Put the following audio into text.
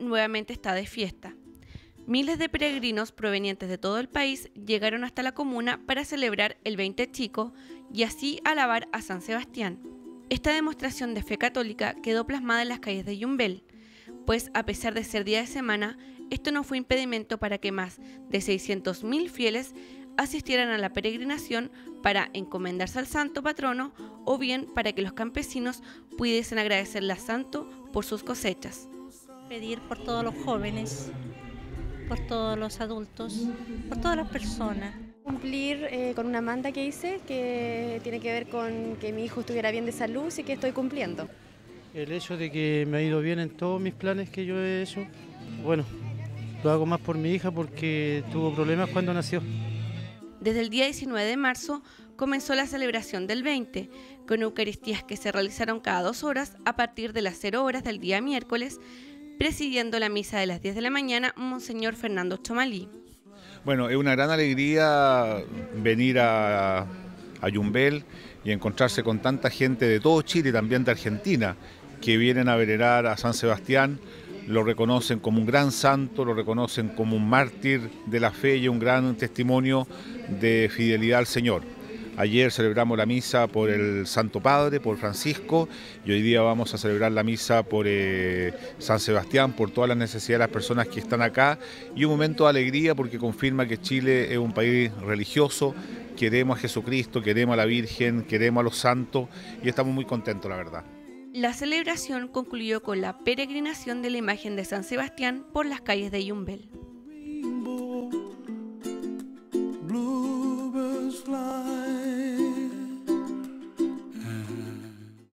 nuevamente está de fiesta. Miles de peregrinos provenientes de todo el país llegaron hasta la comuna para celebrar el 20 Chico y así alabar a San Sebastián. Esta demostración de fe católica quedó plasmada en las calles de Yumbel, pues a pesar de ser día de semana, esto no fue impedimento para que más de 600.000 fieles asistieran a la peregrinación para encomendarse al santo patrono o bien para que los campesinos pudiesen agradecerle a santo por sus cosechas. Pedir por todos los jóvenes por todos los adultos, por todas las personas. Cumplir eh, con una manda que hice que tiene que ver con que mi hijo estuviera bien de salud y que estoy cumpliendo. El hecho de que me ha ido bien en todos mis planes que yo he hecho, bueno, lo hago más por mi hija porque tuvo problemas cuando nació. Desde el día 19 de marzo comenzó la celebración del 20, con Eucaristías que se realizaron cada dos horas a partir de las 0 horas del día miércoles presidiendo la misa de las 10 de la mañana, Monseñor Fernando Chomalí. Bueno, es una gran alegría venir a, a Yumbel y encontrarse con tanta gente de todo Chile también de Argentina que vienen a venerar a San Sebastián, lo reconocen como un gran santo, lo reconocen como un mártir de la fe y un gran testimonio de fidelidad al Señor. Ayer celebramos la misa por el Santo Padre, por Francisco, y hoy día vamos a celebrar la misa por eh, San Sebastián, por todas las necesidades de las personas que están acá, y un momento de alegría porque confirma que Chile es un país religioso, queremos a Jesucristo, queremos a la Virgen, queremos a los santos, y estamos muy contentos, la verdad. La celebración concluyó con la peregrinación de la imagen de San Sebastián por las calles de Yumbel.